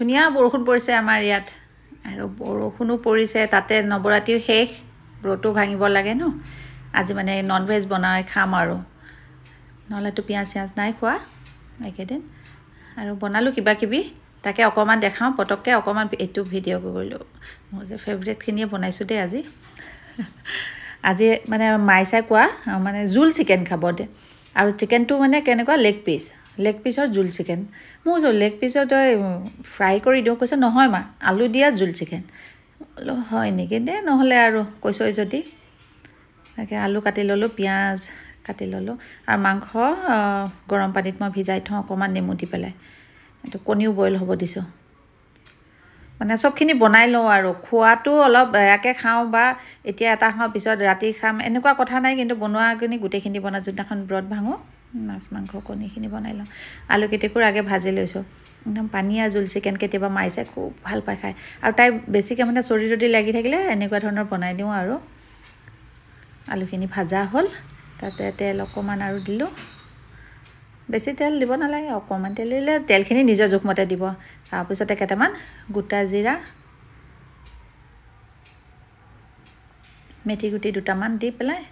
ধুনীয়া বৰষুণ পৰিছে আমাৰ ইয়াত। আৰু বৰষুণো পৰিছে তাতে নৱৰাত্ৰিও শেষ ব্ৰতো ভাঙিব লাগে ন? আজি মানে নন ভেজ বনাই খাম আৰু। নহ'লেতো পিঁয়াজ চিয়াজ নাই খোৱা এইকেইদিন আৰু বনালোঁ কিবা কিবি তাকে অকণমান দেখাওঁ পটককৈ অকণমান এইটো ভিডিঅ' কৰিলোঁ। মোৰ যে ফেভৰেটখিনিয়ে বনাইছোঁ দেই আজি। আজি মানে মাইচাই কোৱা মানে জোল চিকেন খাব দে। আৰু চিকেনটো মানে কেনেকুৱা লেগ পিচ লেগ পিচৰ জোল চিকেন মোৰ কৈছোঁ লেগ পিচৰ তই ফ্ৰাই কৰি দিওঁ কৈছে নহয় মা আলু দিয়া জোল চিকেন বোলো হয় নেকি? দে নহ'লে আৰু কৈছ যদি তাকে আলু কাটি ল'লোঁ পিঁয়াজ কাটি ল'লোঁ আৰু মাংস গৰম পানীত মই ভিজাই থওঁ অকণমান নেমু দি পেলাই। এইটো কণীও বইল হ'ব দিছোঁ। মানে চবখিনি বনাই লওঁ আৰু। খোৱাটো অলপ বেয়াকৈ খাওঁ বা এতিয়া এটা খাওঁ পিছত ৰাতি খাম এনেকুৱা কথা নাই কিন্তু বনোৱাখিনি গোটেইখিনি বনাওঁ যোনদিনাখন ব্ৰত ভাঙোঁ। মাছ মাংস কণীখিনি বনাই লওঁ। আলু কেইটুকুৰ আগে ভাজি লৈছোঁ। একদম পানীয়া জোল চিকেন কেতিয়াবা মাৰিছে খুব ভাল পায় খায়। আৰু তাই বেছিকৈ মানে চৰ্দি তৰ্দি লাগি থাকিলে এনেকুৱা ধৰণৰ বনাই দিওঁ আৰু। আলুখিনি ভাজা হ'ল তাতে তেল অকণমান আৰু দিলোঁ। বেছি তেল দিব নালাগে অকণমান তেল দিলে তেলখিনি নিজৰ জোখমতে দিব। তাৰপিছতে কেইটামান গোটা জিৰা মেথি গুটি দুটামান দি পেলাই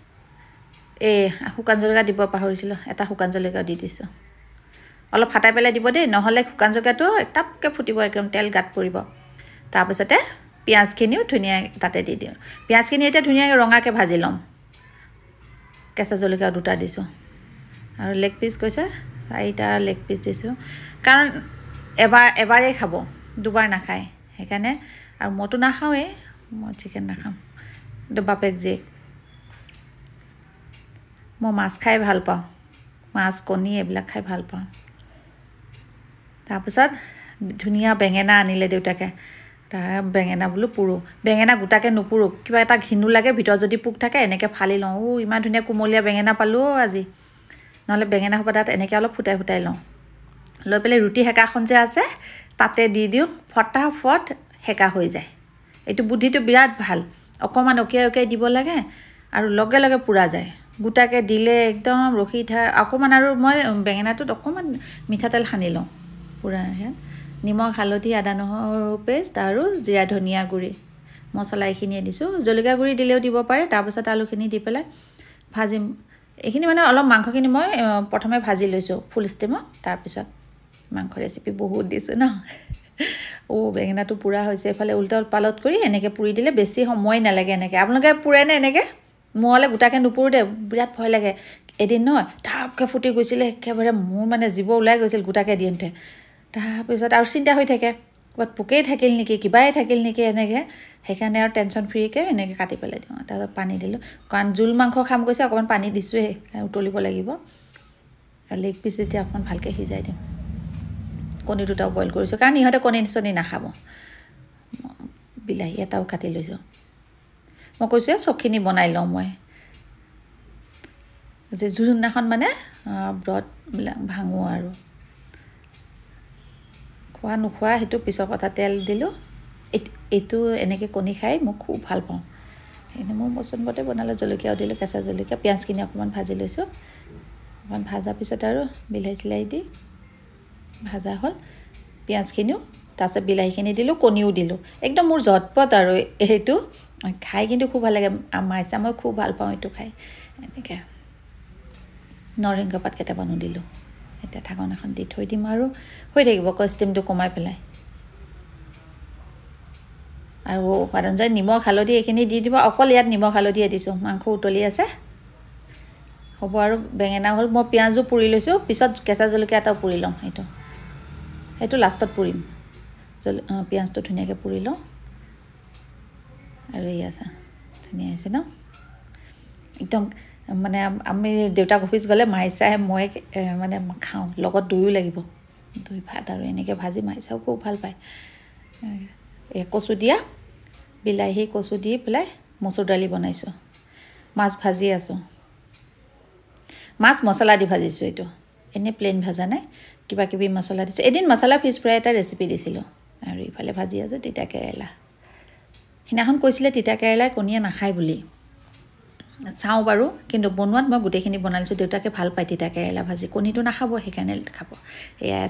এই শুকান জলকীয়া দিব পাহৰিছিলোঁ এটা শুকান জলকীয়াও দি দিছোঁ। অলপ ফাটাই পেলাই দিব দেই নহ'লে শুকান জলকীয়াটো টাপকৈ ফুটিব একদম তেল গাত পৰিব। তাৰপিছতে পিঁয়াজখিনিও ধুনীয়াকৈ তাতে দি দিওঁ। পিঁয়াজখিনি এতিয়া ধুনীয়াকৈ ৰঙাকৈ ভাজি ল'ম। কেঁচা জলকীয়া দুটা দিছোঁ। আৰু লেগ পিচ কৈছে চাৰিটা লেগ পিচ দিছোঁ। কাৰণ এবাৰ এবাৰেই খাব দুবাৰ নাখায়। সেইকাৰণে আৰু মইতো নাখাওঁৱেই মই চিকেন নাখাওঁ বাপেক জীয়েক। মই মাছ খাই ভাল পাওঁ। মাছ কণী এইবিলাক খাই ভাল পাওঁ। তাৰপিছত ধুনীয়া বেঙেনা আনিলে দেউতাকে। তাৰ বেঙেনা বোলো পুৰোঁ। বেঙেনা গোটাকৈ নুপুৰোঁ। কিবা এটা ঘিণো লাগে ভিতৰত যদি পোক থাকে এনেকৈ ফালি লওঁ। ও ইমান ধুনীয়া কোমলীয়া বেঙেনা পালোঁ আজি। নহ'লে বেঙেনা সোপা তাত এনেকৈ অলপ ফুটাই ফুটাই লওঁ। লৈ পেলাই ৰুটি সেকাখন যে আছে তাতে দি দিওঁ। ফটাফট সেকা হৈ যায়। এইটো বুদ্ধিটো বিৰাট ভাল। অকণমান অকিয়াই অকিয়াই দিব লাগে। আৰু লগে লগে পুৰা যায়। গোটাকৈ দিলে একদম ৰখি থা অকণমান আৰু মই বেঙেনাটোত অকণমান মিঠাতেল সানি লওঁ। পূৰা নিমখ হালধি আদা নহৰু পেষ্ট আৰু জিৰা ধনিয়া গুড়ি। মছলা এইখিনিয়ে দিছোঁ। জলকীয়া গুড়ি দিলেও দিব পাৰে তাৰপিছত আলুখিনি দি পেলাই ভাজিম। এইখিনি মানে অলপ মাংসখিনি মই প্ৰথমে ভাজি লৈছোঁ ফুল ষ্টিমত তাৰপিছত মাংস ৰেচিপি বহুত দিছোঁ ন। অ' বেঙেনাটো পুৰা হৈছে। এইফালে উল্টা পালত কৰি এনেকৈ পুৰি দিলে বেছি সময় নালাগে এনেকৈ। আপোনালোকে পুৰেনে এনেকৈ? মোৰ হ'লে গোটাকৈ নুপুৰোঁ দে বিৰাট ভয় লাগে। এদিন নহয় ধাপকৈ ফুটি গৈছিলে একেবাৰে মোৰ মানে জীৱ ওলাই গৈছিল গোটাকৈ দিওঁতে তাৰপিছত আৰু চিন্তা হৈ থাকে ক'ৰবাত পোকেই থাকিল নেকি কিবাই থাকিল নেকি এনেকৈ। সেইকাৰণে আৰু টেনশ্যন ফ্ৰীকৈ এনেকৈ কাটি পেলাই দিওঁ। তাৰপিছত পানী দিলোঁ। কাৰণ জোল মাংস খাম কৈছে অকণমান পানী দিছোঁৱেই উতলিব লাগিব। আৰু লেগ পিচ এতিয়া অকণমান ভালকৈ সিজাই দিওঁ। কণী দুটাও বইল কৰিছোঁ। কাৰণ ইহঁতে কণী চণী নাখাব বিলাহী এটাও কাটি লৈছোঁ। মই কৈছোঁ চবখিনি বনাই লওঁ মই। যে যোনদিনাখন মানে ব্ৰতবিলাক ভাঙোঁ আৰু। খোৱা নোখোৱা সেইটো পিছৰ কথা তেল দিলোঁ। এইটো এনেকৈ কণী খাই মই খুব ভাল পাওঁ। সেইকাৰণে মোৰ পচন্দমতে বনালে জলকীয়াও দিলোঁ কেঁচা জলকীয়া পিঁয়াজখিনি অকণমান ভাজি লৈছোঁ। অকণমান ভাজাৰ পিছত আৰু বিলাহী চিলাহী দি ভাজা হ'ল। পিঁয়াজখিনিও তাৰপিছত বিলাহীখিনি দিলোঁ কণীও দিলোঁ। একদম মোৰ ঝটপট আৰু সেইটো খাই কিন্তু খুব ভাল লাগে। মাইছা মই খুব ভাল পাওঁ এইটো খাই। এনেকৈ। নৰসিংহ পাত কেইটামানো দিলোঁ। এতিয়া ঢাকন এখন দি থৈ দিম আৰু হৈ থাকিব ষ্টিমটো কমাই পেলাই। আৰু অনুযায়ী নিমখ হালধি এইখিনি দি দিব। অকল ইয়াত নিমখ হালধিয়ে দিছোঁ। মাংস উতলি আছে। হ'ব আৰু বেঙেনা হ'ল। মই পিঁয়াজো পুৰি লৈছোঁ। পিছত কেঁচা জলকীয়া এটাও পুৰি লওঁ। সেইটো সেইটো লাষ্টত পুৰিম। জল পিঁয়াজটো ধুনীয়াকৈ পুৰি লওঁ। আৰু আছে ধুনীয়া হৈছে ন? একদম মানে আমি দেউতাক অফিচ গ'লে মাইচাই মই মানে খাওঁ লগত দৈও লাগিব। দৈ ভাত আৰু এনেকৈ ভাজি মাইচাও খুব ভাল পায়। এই কচু দিয়া বিলাহী কচু দি পেলাই মচুৰ দালি বনাইছোঁ। মাছ ভাজি আছোঁ। মাছ মছলা দি ভাজিছোঁ এইটো। এনেই প্লেইন ভাজা নাই। কিবা কিবি মছলা দিছোঁ। এদিন মছলা ফিছ ফ্ৰাই এটা ৰেচিপি দিছিলোঁ। আৰু ইফালে ভাজি আছোঁ তিতা কেৰেলা। সিদিনাখন কৈছিলে তিতা কেৰেলাই কণীয়ে নাখায় বুলি। চাওঁ বাৰু কিন্তু বনোৱাত মই গোটেইখিনি বনাই লৈছোঁ দেউতাকে ভাল পায় তিতা কেৰেলা ভাজি। কণীটো নাখাব সেইকাৰণে খাব। এয়াই